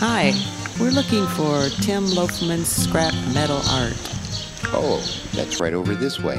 Hi, we're looking for Tim Loafman's scrap metal art. Oh, that's right over this way.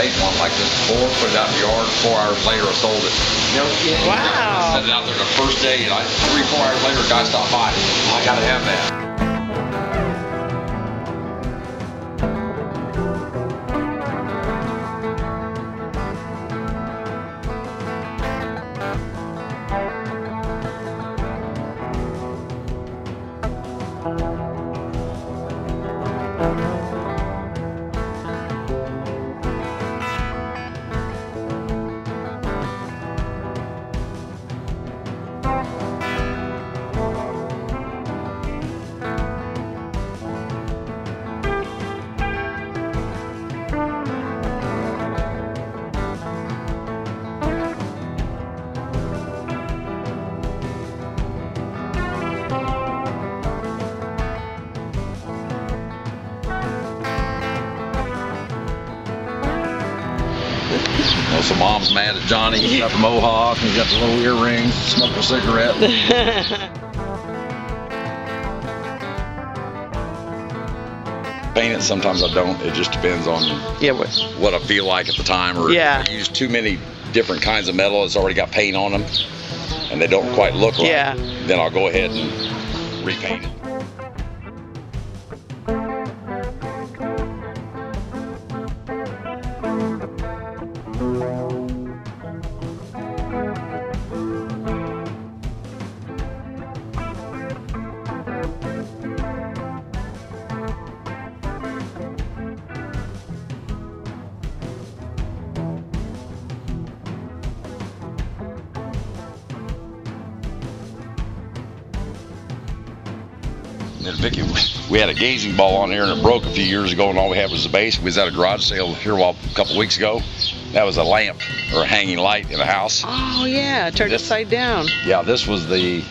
Made one like this before, put it out in the yard. Four hours later, I sold it. No kidding. I Wow. set it out there the first day, and I, three, four hours later, a guy stopped by. I gotta have that. Mad at Johnny. He's got the mohawk, and he's got the little earrings, smoking a cigarette. Paint it, sometimes I don't. It just depends on yeah, what? what I feel like at the time, or Yeah. if I use too many different kinds of metal that's already got paint on them, and they don't quite look right. Yeah. Then I'll go ahead and repaint it. And Vicky, we had a gazing ball on here and it broke a few years ago, and all we had was the base. We was at a garage sale here a, while, a couple weeks ago. That was a lamp or a hanging light in a house. Oh yeah, turned This- upside down. Yeah, this was the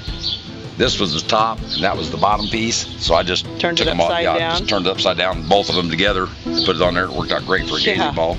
this was the top and that was the bottom piece. So I just Turned took it them off. Yeah, down? just turned it upside down, both of them together, put it on there. It worked out great for a gazing Yeah. ball.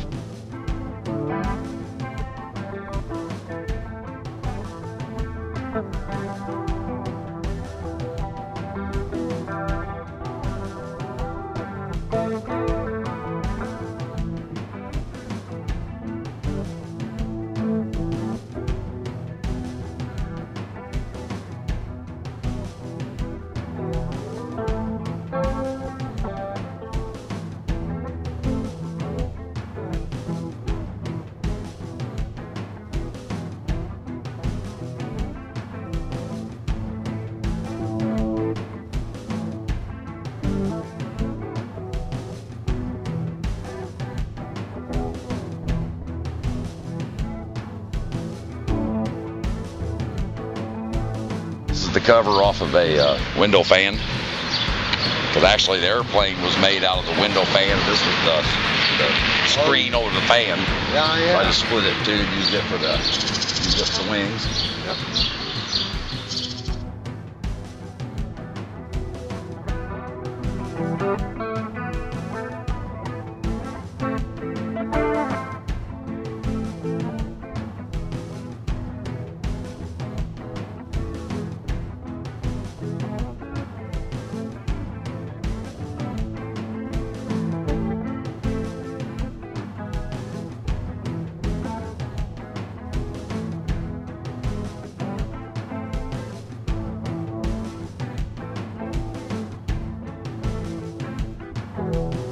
Cover off of a uh, window fan. Because actually the airplane was made out of the window fan. This was the, the screen over the fan. Yeah, So I just split it too two, used it for the used it for the wings.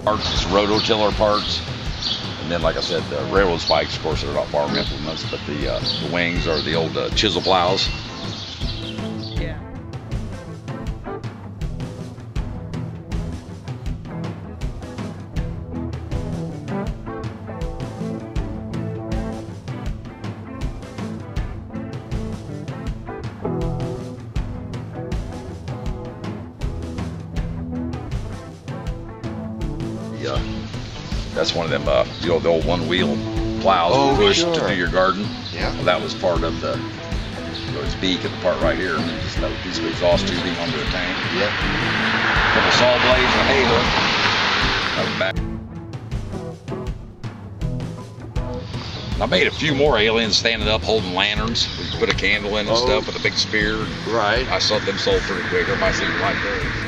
Parts, rototiller parts. And then, like I said, the railroad spikes, of course, they're not farm implements, but the, uh, the wings are the old uh, chisel plows. That's one of them, uh, you know, the old one wheel plows Oh, push to do your garden. Yeah. Well, that was part of the, you know, its beak and the part right here. And Just another piece of exhaust tubing under the tank. Yep. Couple saw blades and a hay hook. Back. I made a few more aliens standing up holding lanterns. We put a candle in and Oh. stuff with a big spear. Right. I saw them sold pretty quick. Everybody seemed like those.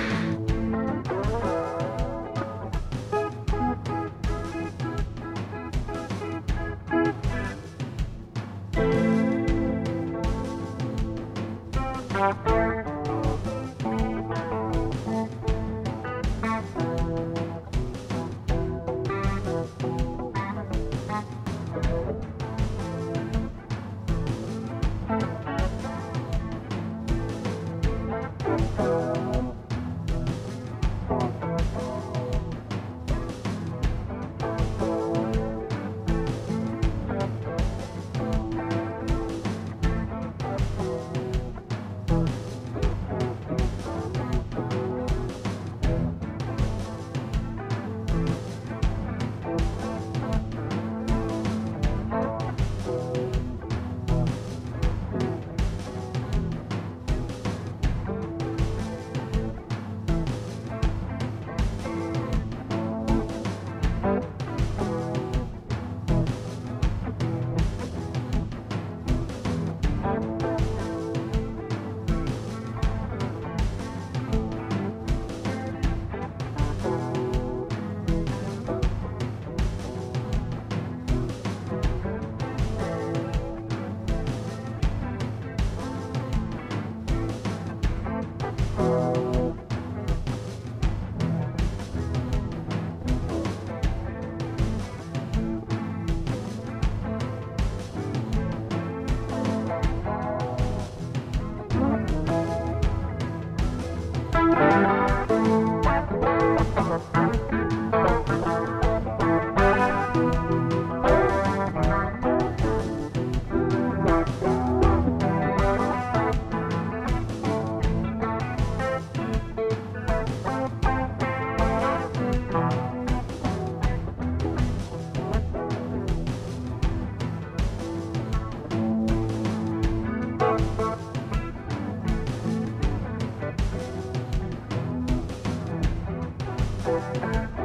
Thank